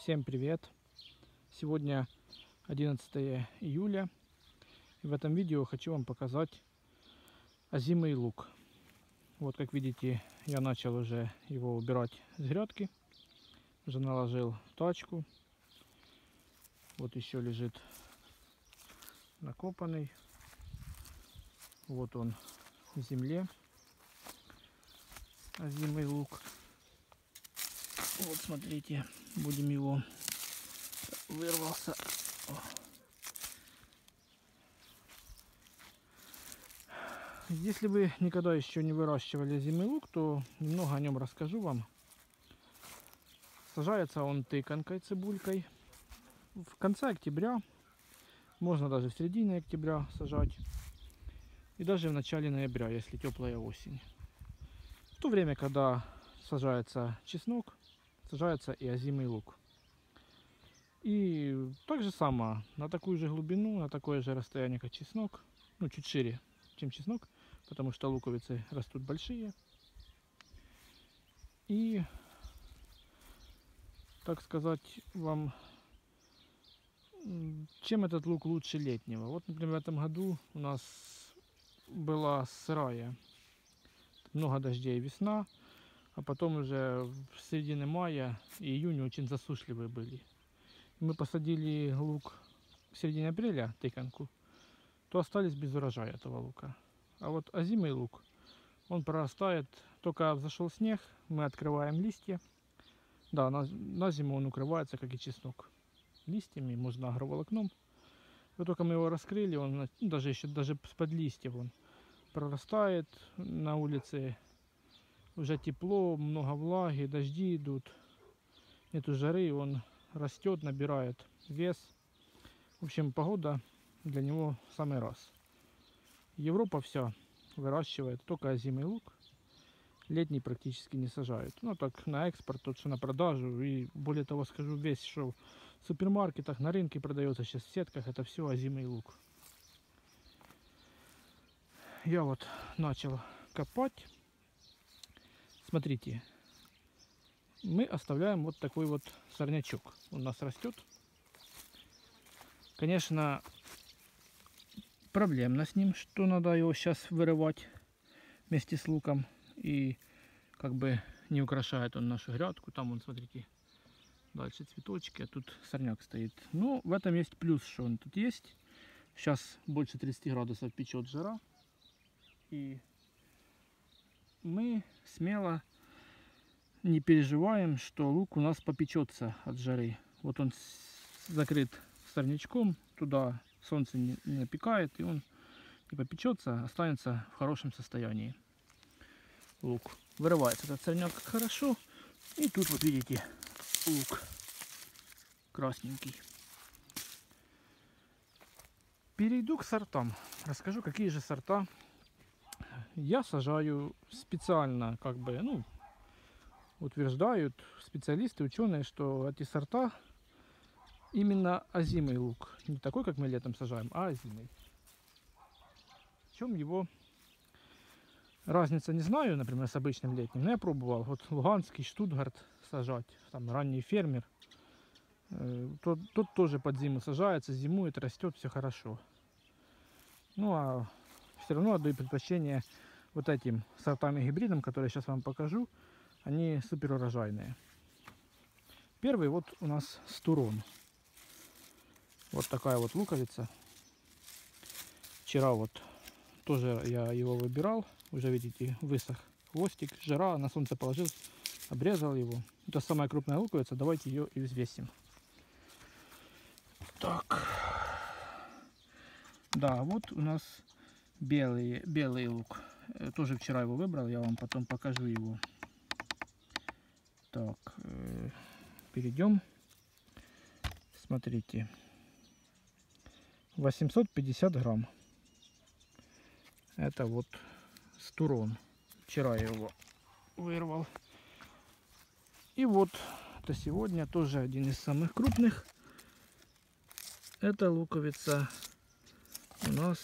Всем привет! Сегодня 11 июля. И в этом видео хочу вам показать озимый лук. Вот как видите, я начал уже его убирать с грядки. Уже наложил тачку. Вот еще лежит накопанный. Вот он в земле. Озимый лук. Вот смотрите, будем его вырвался. Если вы никогда еще не выращивали зимый лук, то немного о нем расскажу вам. Сажается он тыканкой, цибулькой. В конце октября, можно даже в середине октября сажать. И даже в начале ноября, если теплая осень. В то время, когда сажается чеснок, сажается и озимый лук. И так же само, на такую же глубину, на такое же расстояние, как чеснок, ну чуть шире, чем чеснок, потому что луковицы растут большие. И, так сказать, вам, чем этот лук лучше летнего? Вот, например, в этом году у нас была сырая, много дождей весна, а потом уже в середине мая и июня очень засушливые были. Мы посадили лук в середине апреля, тыканку, то остались без урожая этого лука. А вот озимый лук, он прорастает, только взошел снег, мы открываем листья. Да, на, на зиму он укрывается, как и чеснок, листьями, можно агроволокном. Вот только мы его раскрыли, он ну, даже еще даже под листьев он прорастает на улице уже тепло, много влаги, дожди идут, нету жары, он растет, набирает вес. В общем, погода для него самый раз. Европа вся выращивает только зимый лук. Летний практически не сажают. Ну так на экспорт, тот что на продажу. И более того скажу, весь что в супермаркетах, на рынке продается сейчас в сетках, это все озимый лук. Я вот начал копать Смотрите, мы оставляем вот такой вот сорнячок. У нас растет. Конечно, проблемно с ним, что надо его сейчас вырывать вместе с луком. И как бы не украшает он нашу грядку. Там, вон, смотрите, дальше цветочки, а тут сорняк стоит. Но в этом есть плюс, что он тут есть. Сейчас больше 30 градусов печет жара. И мы смело не переживаем, что лук у нас попечется от жары. Вот он закрыт сорнячком, туда солнце не, напекает, и он не попечется, останется в хорошем состоянии. Лук вырывается этот сорняк хорошо. И тут вот видите лук красненький. Перейду к сортам. Расскажу, какие же сорта я сажаю специально, как бы, ну, утверждают специалисты, ученые, что эти сорта именно озимый лук. Не такой, как мы летом сажаем, а озимый. В чем его разница, не знаю, например, с обычным летним. Но я пробовал. Вот Луганский, Штутгарт сажать, там ранний фермер. Э, тот, тот тоже под зиму сажается, зимует, растет, все хорошо. Ну а все равно отдаю предпочтение вот этим сортам и гибридам, которые сейчас вам покажу. Они супер урожайные. Первый вот у нас стурон. Вот такая вот луковица. Вчера вот тоже я его выбирал. Уже видите, высох хвостик, жара, на солнце положил, обрезал его. Это самая крупная луковица. Давайте ее и взвесим. Так. Да, вот у нас белый, белый лук. Э, тоже вчера его выбрал, я вам потом покажу его. Так, э, перейдем. Смотрите. 850 грамм. Это вот стурон. Вчера я его вырвал. И вот, это сегодня тоже один из самых крупных. Это луковица у нас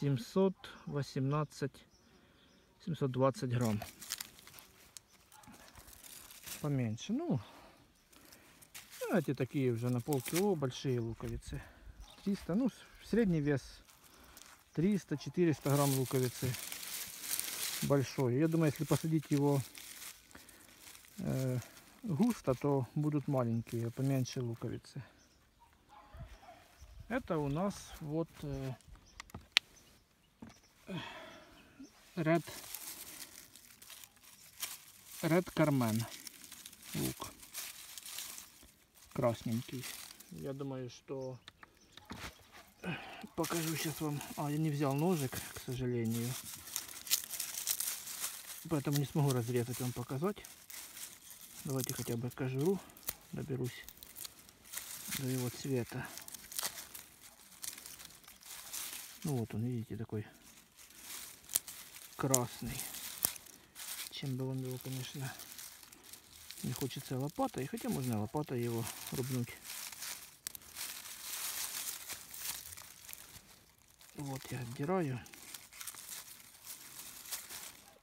718 720 грамм поменьше ну эти такие уже на полкило большие луковицы. 300, ну, средний вес 300-400 грамм луковицы. Большой. Я думаю, если посадить его э, густо, то будут маленькие, поменьше луковицы. Это у нас вот э, Red, Red Carmen лук. Красненький. Я думаю, что покажу сейчас вам. А, я не взял ножик, к сожалению. Поэтому не смогу разрезать вам показать. Давайте хотя бы кожуру доберусь до его цвета. Ну вот он, видите, такой красный. Чем бы он его, конечно, не хочется лопатой, хотя можно лопатой его рубнуть. Вот я отдираю.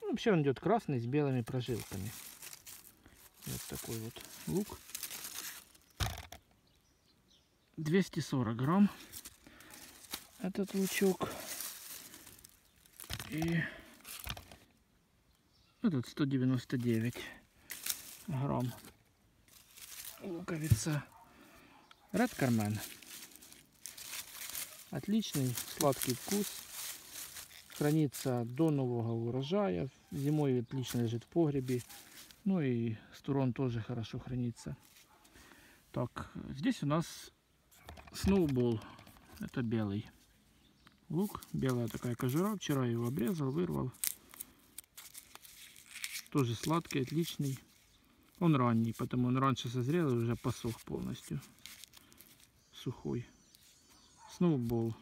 Ну, Вообще он идет красный с белыми прожилками. Вот такой вот лук. 240 грамм этот лучок. И этот 199 грамм луковица. Red Carmen. Отличный сладкий вкус. Хранится до нового урожая. Зимой отлично лежит в погребе. Ну и стурон тоже хорошо хранится. Так, здесь у нас сноубол. Это белый лук. Белая такая кожура. Вчера его обрезал, вырвал. Тоже сладкий, отличный. Он ранний, потому он раньше созрел и уже посох полностью. Сухой. Сноубол.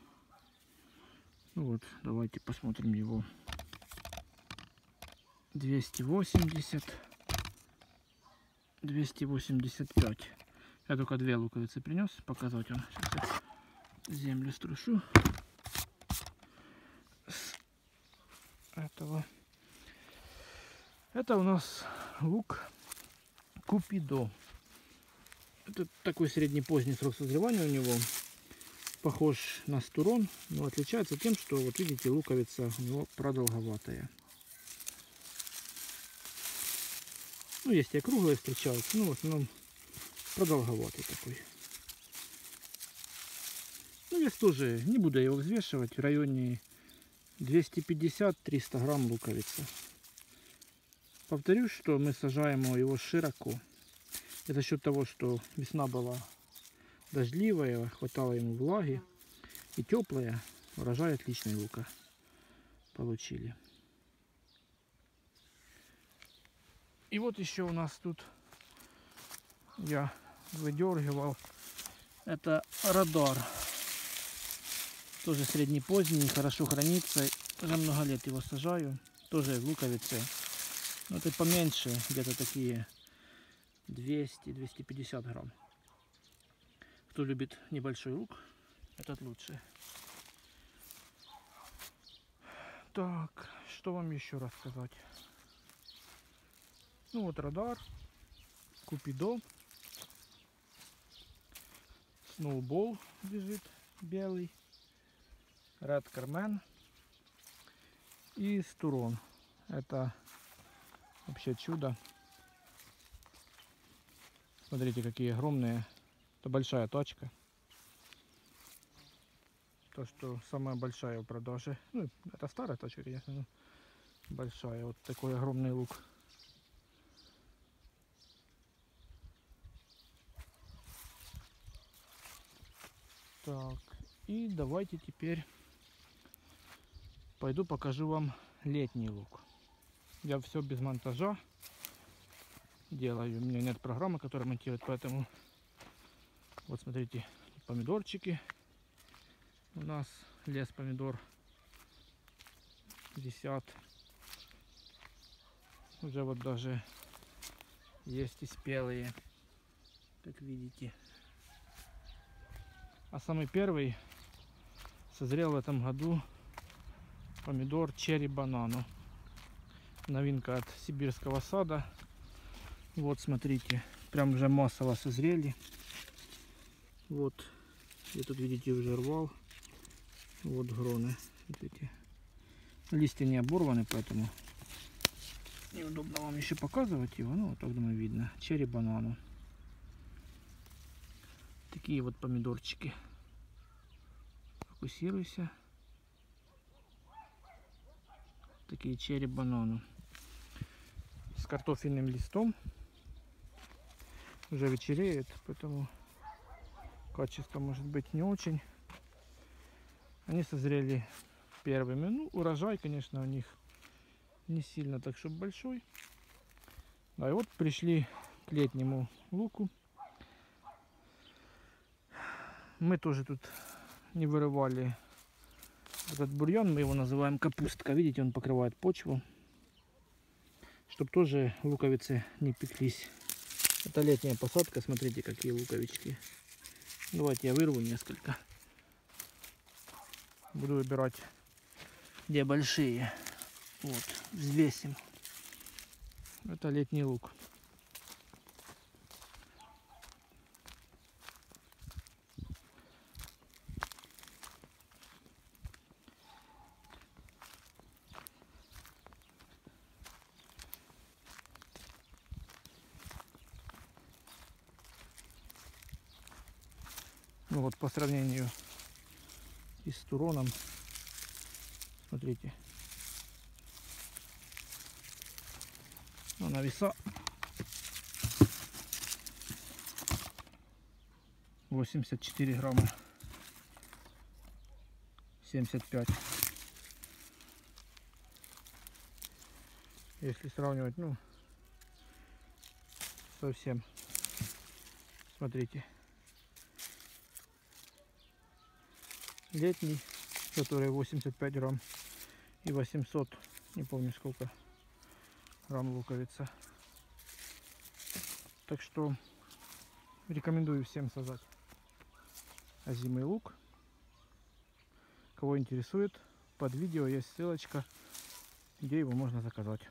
Ну вот, давайте посмотрим его. 280. 285. Я только две луковицы принес показать вам. Сейчас я землю струшу. С этого. Это у нас лук Купидо. Это такой средне-поздний срок созревания у него. Похож на стурон, но отличается тем, что вот видите, луковица у него продолговатая. Ну, есть и округлые встречаются, но в основном продолговатый такой. Ну, вес тоже, не буду его взвешивать, в районе 250-300 грамм луковицы. Повторюсь, что мы сажаем его широко. Это за счет того, что весна была дождливая, хватало ему влаги и теплая. Урожай отличный лука получили. И вот еще у нас тут я выдергивал. Это радар. Тоже среднепоздний, хорошо хранится. Уже много лет его сажаю. Тоже в Но это поменьше, где-то такие 200-250 грамм. Кто любит небольшой лук, этот лучше. Так, что вам еще рассказать? Ну вот радар, купидо, сноубол лежит белый, ред кармен и стурон. Это вообще чудо. Смотрите, какие огромные. Это большая точка. То, что самая большая в продаже. Ну, это старая точка, конечно, но большая. Вот такой огромный лук. Так, и давайте теперь пойду покажу вам летний лук. Я все без монтажа делаю. У меня нет программы, которая монтирует, поэтому вот смотрите, помидорчики. У нас лес помидор висят. Уже вот даже есть и спелые, как видите. А самый первый созрел в этом году помидор черри банану. Новинка от сибирского сада. Вот смотрите, прям уже массово созрели. Вот, я тут, видите, уже рвал. Вот гроны. Видите. Листья не оборваны, поэтому неудобно вам еще показывать его. Ну, вот так думаю, видно. Черри банану. Такие вот помидорчики. Фокусируйся. Такие черри банану. С картофельным листом. Уже вечереет, поэтому качество может быть не очень. Они созрели первыми. Ну, урожай, конечно, у них не сильно так, чтобы большой. Да, и вот пришли к летнему луку. Мы тоже тут не вырывали этот бурьян, мы его называем капустка. Видите, он покрывает почву, чтобы тоже луковицы не пеклись. Это летняя посадка, смотрите, какие луковички. Давайте я вырву несколько. Буду выбирать, где большие. Вот, взвесим. Это летний лук. Ну вот по сравнению и с туроном, смотрите, ну, на веса. 84 грамма. 75 если сравнивать ну совсем. Смотрите летний, который 85 грамм и 800, не помню сколько грамм луковица. Так что рекомендую всем сажать озимый лук. Кого интересует, под видео есть ссылочка, где его можно заказать.